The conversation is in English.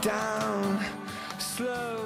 down. Slow